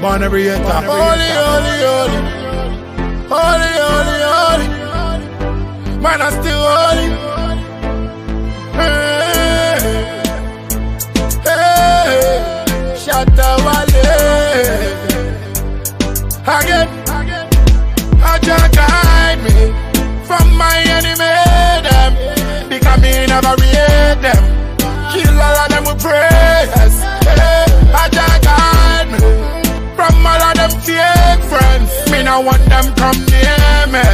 Born every hater. Holy, holy, holy. Holy, holy, holy. Man, I still holy. Hey, Me want them come near me.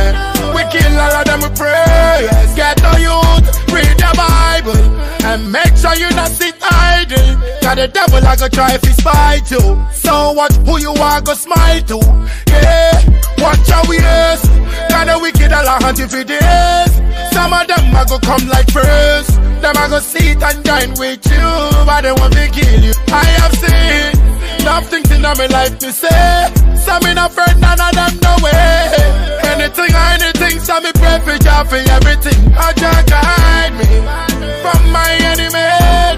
We kill all of them with prayers. Get the youth, read the Bible, and make sure you not sit idle. Cause the devil I go try he spite you. So watch who you are go smile to. Yeah, watch your ways. Cause the wicked all hunt you for days. Some of them I go come like first. Them I go sit and dine with you, but they want to kill you. I have seen enough things in my life to say. Some in a friend, none of them no way. Anything, anything, some me pray for job for everything. I just guide me from my enemy.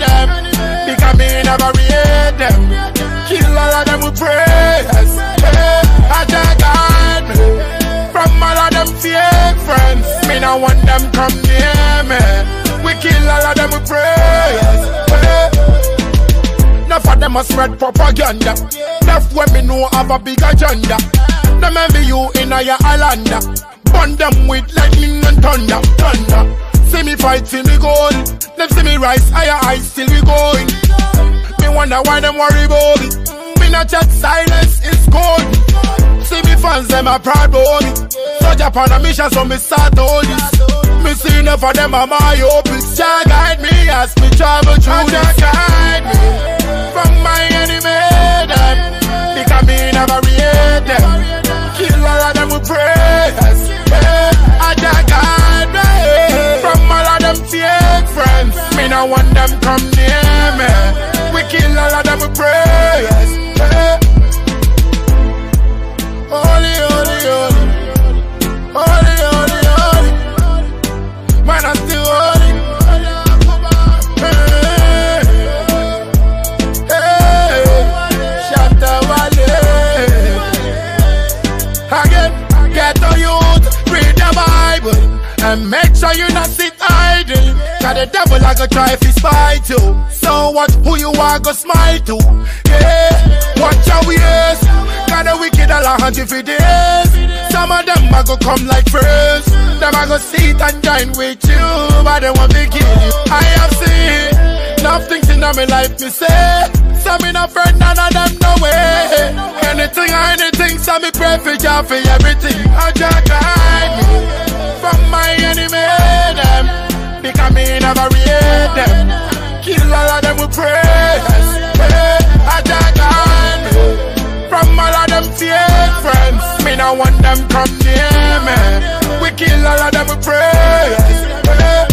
Them because me never read them. Kill all of them with prayers. I just guide me from all of them fake friends. Me no want them come near me. We kill all of them with prayers. Them a spread propaganda. When me know have a big agenda. Them envy you in a your island. Burn them with lightning and thunder, thunder. See me fight till me goal. Them see me rise higher, I still we going. Me wonder why them worry about me. Me not chat silence is cold. See me fans them a proud me. Soldier upon a mission, so me start all this. Me see enough of them a my opus. Jah guide me as me travel through this. guide me from my enemy. Because me never read them. Again, get the youth, read the Bible, and make sure you not sit idle. Cause the devil I go try he spite you. So watch who you are go smile to. Yeah, watch your ways. Cause the wicked all hunt you for days. Some of them I go come like first. Them I go sit and dine with you, but they want to kill you. I have seen enough things in my life to say. Some in pray for everything. I just guide me from my enemy. Them because me never read them. Kill all of them with prayers. Yeah, I just guide me from all of them fake friends. Me no want them come near me. We kill all of them with prayers. Yeah,